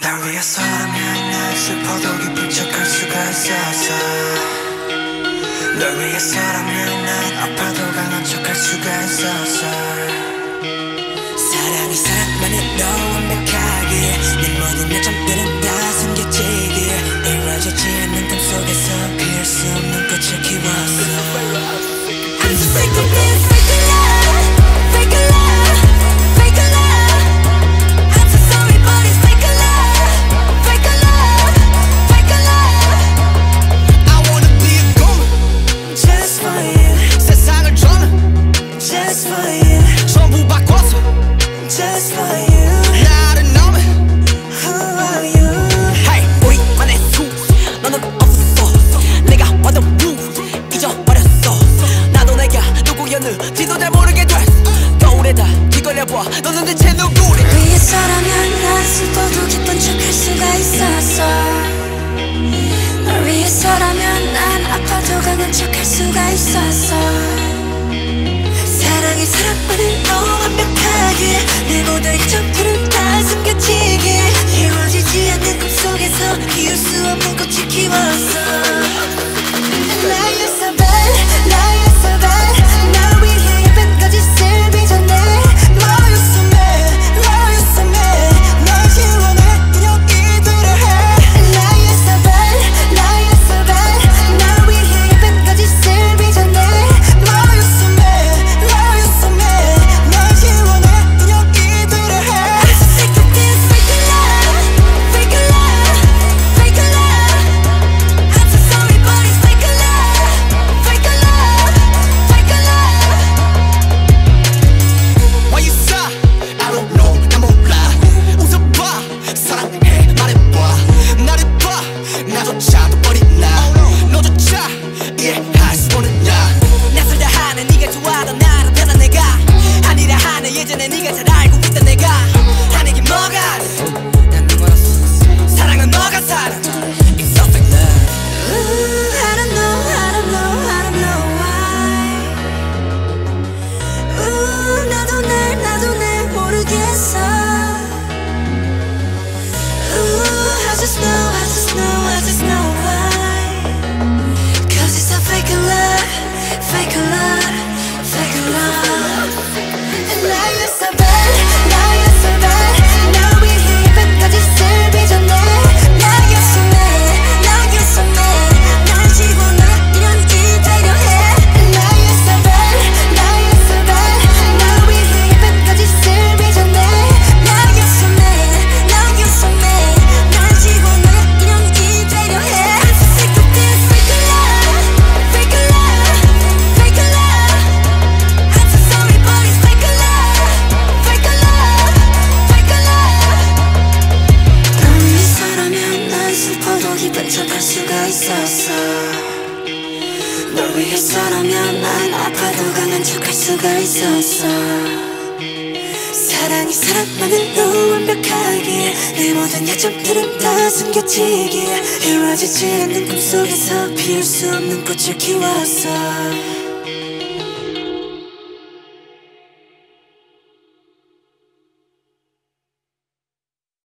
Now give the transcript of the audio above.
날 위해서라면 난 슬퍼도 기쁜 척할 수가 있었어 널 위해서라면 난 아파도 강한 척할 수가 있었어 사랑이 사랑만으로 완벽하게 내 모든 요점들은 다 숨겨지길 이루어지지 않는 꿈 속에서 피울 수 없는 꽃을 키웠 지도 잘 모르게 됐어 거울에다 뒤걸려봐 너는 대체 누구래? 위해서라면 난 슬퍼도 기쁜 척할 수가 있었어 널 위해 서라면 난 아파도 강한 척할 수가 있었어 사랑이 완벽하게 내 모든 점들은 다 숨겨지게 이루어지지 않는 꿈속에서 피울 수 없는 꽃을 키웠어 기쁜 척할 수가 있었어 널 위해서라면 난 아파도 강한 척할 수가 있었어 사랑이 사랑만으로 완벽하게 내 모든 약점들은 다 숨겨지게 이루어지지 않는 꿈속에서 피울 수 없는 꽃을 키웠어